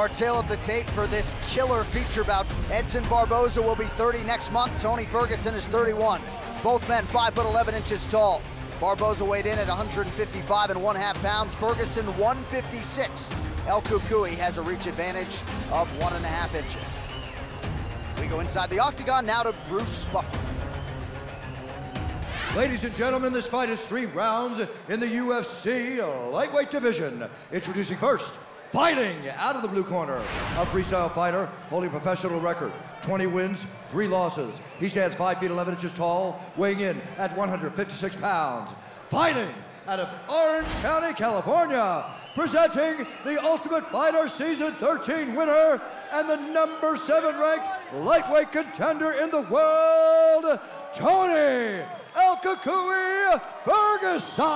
Our tale of the tape for this killer feature bout. Edson Barboza will be 30 next month. Tony Ferguson is 31. Both men 5 foot 11 inches tall. Barboza weighed in at 155 and one half pounds. Ferguson 156. El Cucuy has a reach advantage of one and a half inches. We go inside the octagon now to Bruce Buffer. Ladies and gentlemen, this fight is three rounds in the UFC lightweight division. Introducing first, fighting out of the blue corner, a freestyle fighter holding a professional record, 20 wins, three losses. He stands 5 feet 11 inches tall, weighing in at 156 pounds. Fighting out of Orange County, California, presenting the Ultimate Fighter Season 13 winner and the number 7 ranked lightweight contender in the world, Tony Cucuy Ferguson.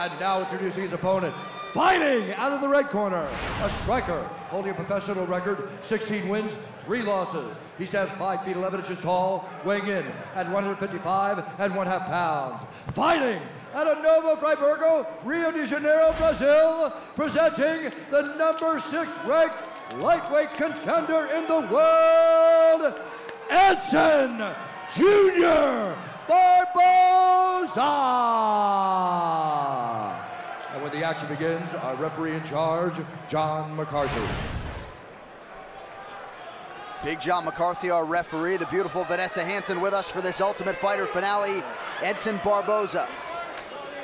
And now introducing his opponent, fighting out of the red corner, a striker holding a professional record, 16 wins, three losses. He stands 5 feet 11 inches tall, weighing in at 155 and one half pounds. Fighting out of Novo Friburgo, Rio de Janeiro, Brazil, presenting the number six ranked lightweight contender in the world, Edson Jr. Barboza. And when the action begins, our referee in charge, John McCarthy. Big John McCarthy, our referee. The beautiful Vanessa Hansen with us for this Ultimate Fighter finale. Edson Barboza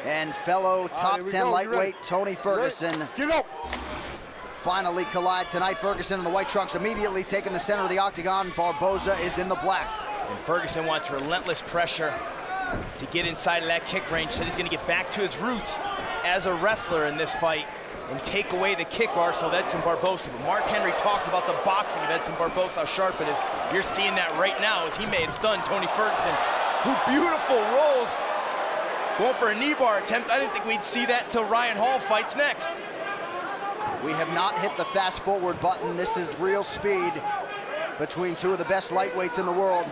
and fellow ah, top 10 go. lightweight Tony Ferguson Get up. finally collide tonight. Ferguson in the white trunks immediately taking the center of the octagon. Barboza is in the black. And Ferguson wants relentless pressure to get inside of that kick range. So he's going to get back to his roots as a wrestler in this fight and take away the kick arsenal of Edson Barboza. But Mark Henry talked about the boxing of Edson Barboza, how sharp it is. You're seeing that right now as he may have stunned Tony Ferguson, who beautiful rolls. Going for a knee bar attempt. I didn't think we'd see that until Ryan Hall fights next. We have not hit the fast forward button. This is real speed between two of the best lightweights in the world.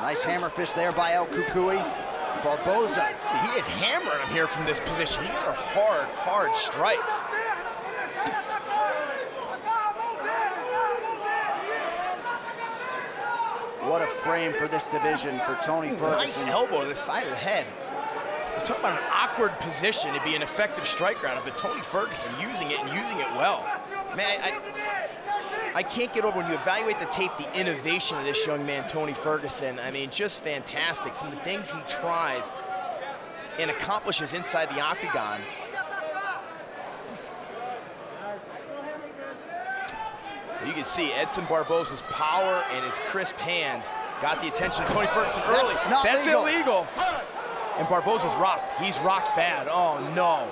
Nice hammer fist there by El Cucuy. Barboza He is hammering him here from this position. These are hard, hard strikes. What a frame for this division for Tony Ooh, nice Ferguson. elbow to the side of the head. We're talking about an awkward position to be an effective striker out of, but Tony Ferguson using it and using it well. Man, I, I can't get over when you evaluate the tape the innovation of this young man, Tony Ferguson. I mean, just fantastic. Some of the things he tries and accomplishes inside the octagon. You can see Edson Barboza's power and his crisp hands got the attention of Tony Ferguson early. That's not That's legal. illegal. And Barboza's rocked. He's rocked bad. Oh, no.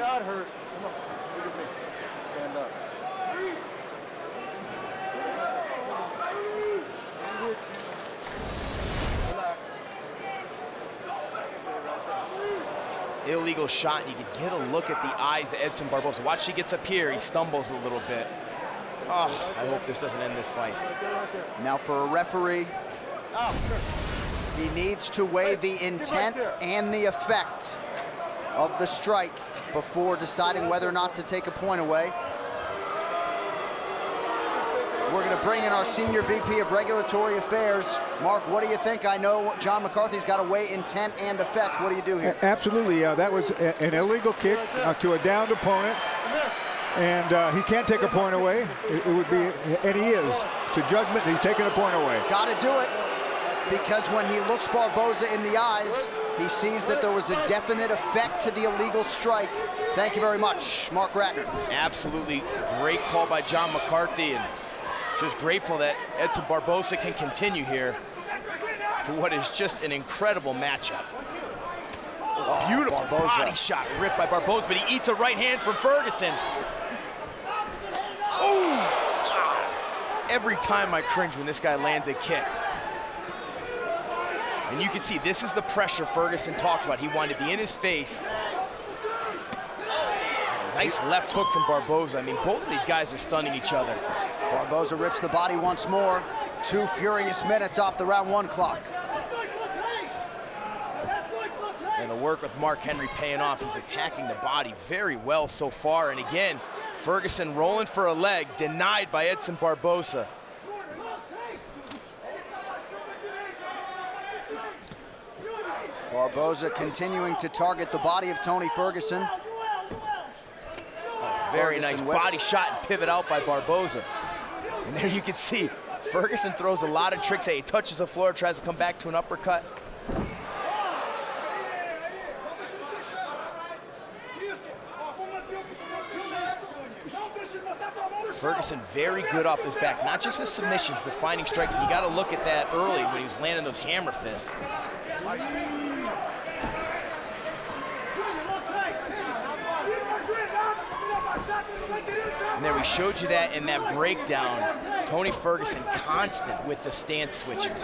Not hurt. Come on. Look at me. Stand up. Relax. Illegal shot, and you can get a look at the eyes of Edson Barboza. Watch, he gets up here. He stumbles a little bit. Oh, I hope this doesn't end this fight. Now for a referee. He needs to weigh the intent and the effect of the strike before deciding whether or not to take a point away. We're going to bring in our Senior VP of Regulatory Affairs. Marc, what do you think? I know John McCarthy's got to weigh intent and effect. What do you do here? Absolutely, uh, that was a- an illegal kick uh, to a downed opponent, and uh, he can't take a point away. It, it would be, and he is. To judgment, he's taking a point away. Got to do it because when he looks Barboza in the eyes, he sees that there was a definite effect to the illegal strike. Thank you very much, Marc Ratner. Absolutely great call by John McCarthy, and just grateful that Edson Barboza can continue here for what is just an incredible matchup. Beautiful Barboza. body shot ripped by Barboza, but he eats a right hand from Ferguson. Ah. Every time I cringe when this guy lands a kick. And you can see this is the pressure Ferguson talked about. He wanted to be in his face. Nice left hook from Barboza. I mean, both of these guys are stunning each other. Barboza rips the body once more. Two furious minutes off the round one clock. And the work with Mark Henry paying off. He's attacking the body very well so far. And again, Ferguson rolling for a leg, denied by Edson Barboza. Barboza continuing to target the body of Tony Ferguson. Very Ferguson nice whips. body shot and pivot out by Barboza. And there you can see, Ferguson throws a lot of tricks. He touches the floor, tries to come back to an uppercut. Ferguson very good off his back, not just with submissions, but finding strikes. And you got to look at that early when he was landing those hammer fists. And there we showed you that in that breakdown. Tony Ferguson constant with the stance switches.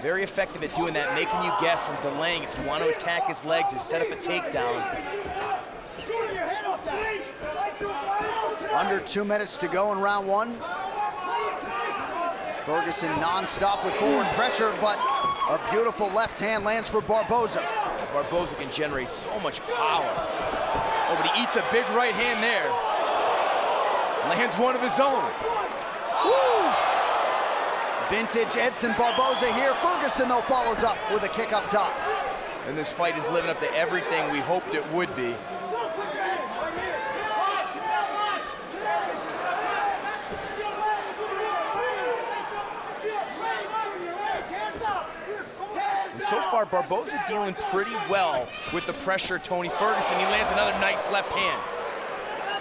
Very effective at doing that, making you guess and delaying if you want to attack his legs or set up a takedown. Under two minutes to go in round one. Ferguson non-stop with forward pressure, but a beautiful left hand lands for Barboza. Barboza can generate so much power. Oh, but he eats a big right hand there. Lands one of his own. Vintage Edson Barboza here. Ferguson, though, follows up with a kick up top. And this fight is living up to everything we hoped it would be. And so far, Barboza dealing pretty well with the pressure Tony Ferguson. He lands another nice left hand.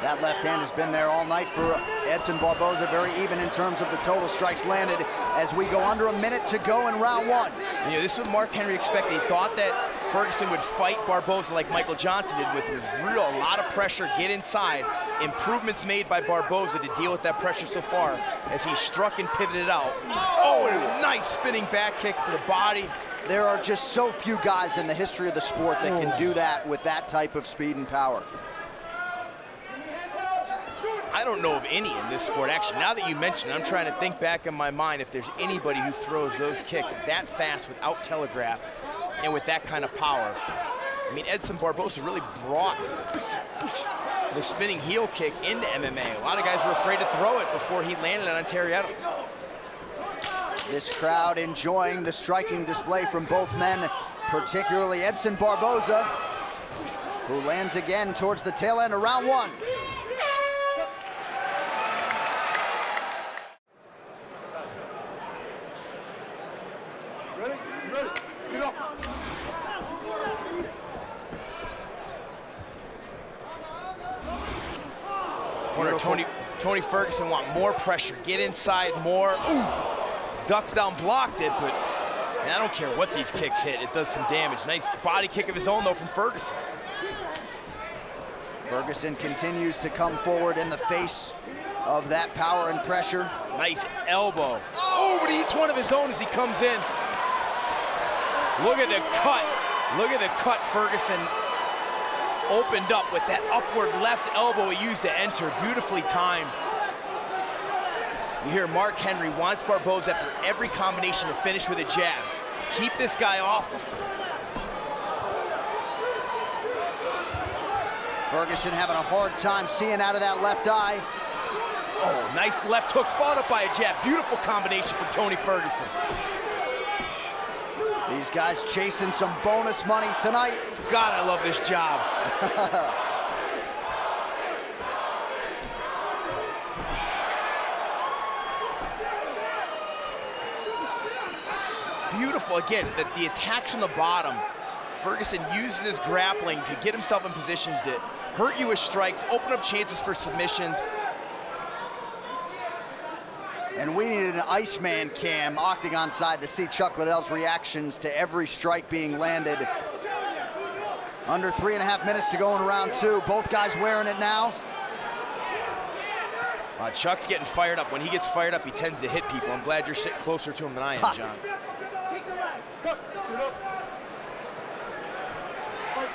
That left hand has been there all night for Edson Barboza, very even in terms of the total strikes landed as we go under a minute to go in round one. You know, this is what Mark Henry expected. He thought that Ferguson would fight Barboza like Michael Johnson did with real, a lot of pressure, get inside. Improvements made by Barboza to deal with that pressure so far as he struck and pivoted out. Oh, and a nice spinning back kick to the body. There are just so few guys in the history of the sport that can oh. do that with that type of speed and power. I don't know of any in this sport. Actually, now that you mention it, I'm trying to think back in my mind if there's anybody who throws those kicks that fast without telegraph and with that kind of power. I mean, Edson Barboza really brought the spinning heel kick into MMA. A lot of guys were afraid to throw it before he landed on Terry Etim. This crowd enjoying the striking display from both men, particularly Edson Barboza, who lands again towards the tail end of round one. Ready? You ready? Get up. Corner Tony, Tony Ferguson want more pressure, get inside more. Ooh, ducks down, blocked it, but man, I don't care what these kicks hit, it does some damage. Nice body kick of his own though from Ferguson. Ferguson continues to come forward in the face of that power and pressure. Nice elbow. Oh, but he eats one of his own as he comes in. Look at the cut. Look at the cut Ferguson opened up with that upward left elbow he used to enter. Beautifully timed. You hear Mark Henry wants Barboza after every combination to finish with a jab. Keep this guy off. Ferguson having a hard time seeing out of that left eye. Oh, nice left hook followed up by a jab. Beautiful combination from Tony Ferguson. These guys chasing some bonus money tonight. God, I love this job. Beautiful, again, the, the attacks from the bottom. Ferguson uses his grappling to get himself in positions to hurt you with strikes, open up chances for submissions. And we needed an Iceman cam octagon side to see Chuck Liddell's reactions to every strike being landed. Under three and a half minutes to go in round two. Both guys wearing it now. Uh, Chuck's getting fired up. When he gets fired up, he tends to hit people. I'm glad you're sitting closer to him than I am, John. Cut. Let's get up. Fight.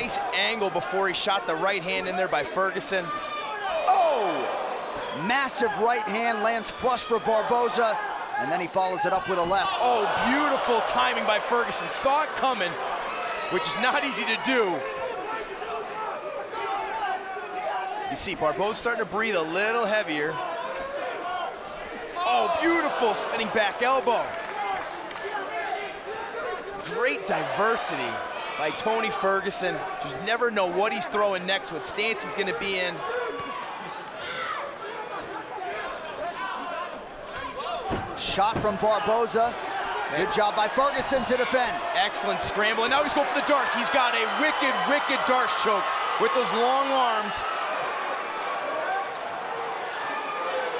Nice angle before he shot the right hand in there by Ferguson. Oh! Massive right hand lands flush for Barboza, and then he follows it up with a left. Oh, beautiful timing by Ferguson. Saw it coming, which is not easy to do. You see Barboza starting to breathe a little heavier. Oh, beautiful spinning back elbow. Great diversity by Tony Ferguson. Just never know what he's throwing next, what stance he's gonna be in. Shot from Barboza. Good job by Ferguson to defend. Excellent scramble, and now he's going for the D'Arce. He's got a wicked, wicked D'Arce choke with those long arms.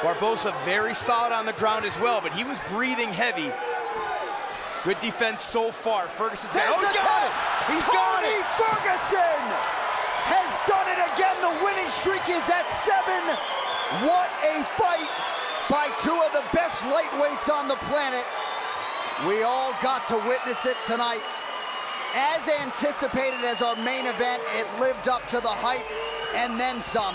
Barboza very solid on the ground as well, but he was breathing heavy. Good defense so far. Ferguson's got, oh, There's he the got it! He's got Tony it! Ferguson has done it again. The winning streak is at seven. What a fight by two of the best lightweights on the planet. We all got to witness it tonight. As anticipated as our main event, it lived up to the hype and then some.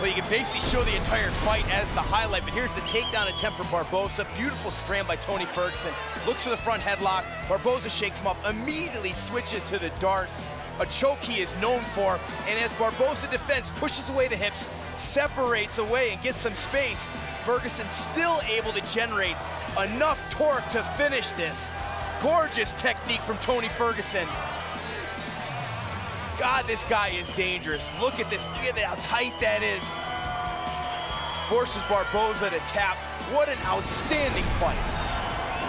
Well, you can basically show the entire fight as the highlight, but here's the takedown attempt from Barboza. Beautiful scram by Tony Ferguson. Looks for the front headlock. Barboza shakes him up, immediately switches to the D'Arce. A choke he is known for, and as Barboza defends, pushes away the hips, separates away and gets some space, Ferguson still able to generate enough torque to finish this. Gorgeous technique from Tony Ferguson. God, this guy is dangerous. Look at this, look at how tight that is. Forces Barboza to tap. What an outstanding fight.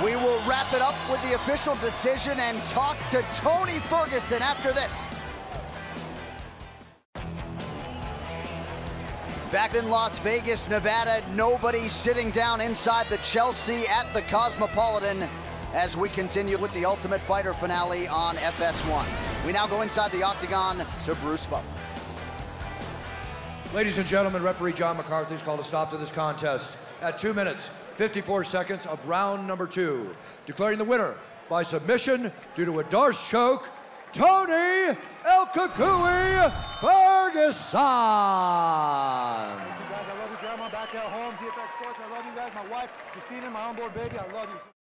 We will wrap it up with the official decision and talk to Tony Ferguson after this. Back in Las Vegas, Nevada, nobody sitting down inside the Chelsea at the Cosmopolitan as we continue with the Ultimate Fighter finale on FS1. We now go inside the octagon to Bruce Buffer. Ladies and gentlemen, referee John McCarthy has called a stop to this contest at 2 minutes, 54 seconds of round number two, declaring the winner by submission due to a Darce choke, Tony El Cucuy Ferguson. Guys, I love you, Grandma, back at home, TFX Sports. I love you guys. My wife, Christina, my onboard baby, I love you.